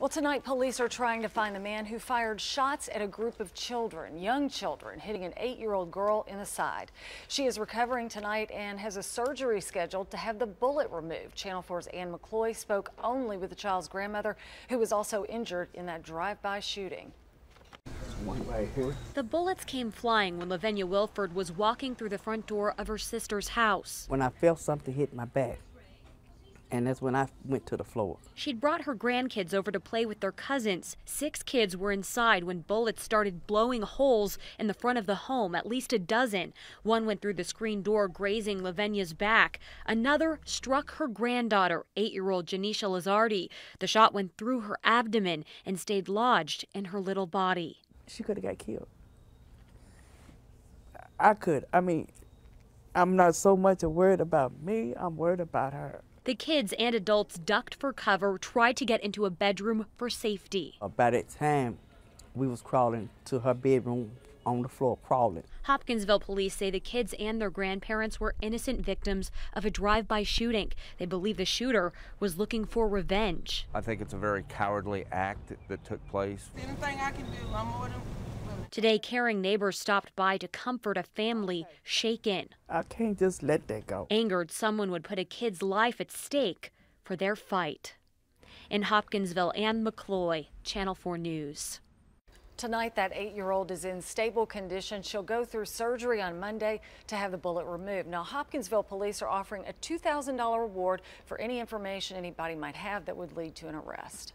Well, tonight police are trying to find the man who fired shots at a group of children, young children, hitting an eight-year-old girl in the side. She is recovering tonight and has a surgery scheduled to have the bullet removed. Channel 4's Anne McCloy spoke only with the child's grandmother, who was also injured in that drive-by shooting. Right. The bullets came flying when Lavenia Wilford was walking through the front door of her sister's house. When I felt something hit my back, and that's when I went to the floor. She'd brought her grandkids over to play with their cousins. Six kids were inside when bullets started blowing holes in the front of the home, at least a dozen. One went through the screen door, grazing Lavenia's back. Another struck her granddaughter, eight year old Janisha Lazardi. The shot went through her abdomen and stayed lodged in her little body. She could have got killed. I could. I mean, I'm not so much worried about me, I'm worried about her. The kids and adults ducked for cover, tried to get into a bedroom for safety. By that time, we was crawling to her bedroom on the floor, crawling. Hopkinsville police say the kids and their grandparents were innocent victims of a drive-by shooting. They believe the shooter was looking for revenge. I think it's a very cowardly act that took place. Anything I can do, I'm more than Today, caring neighbors stopped by to comfort a family shaken. I can't just let that go. Angered, someone would put a kid's life at stake for their fight. In Hopkinsville, Anne McCloy, Channel 4 News. Tonight, that eight-year-old is in stable condition. She'll go through surgery on Monday to have the bullet removed. Now, Hopkinsville police are offering a $2,000 reward for any information anybody might have that would lead to an arrest.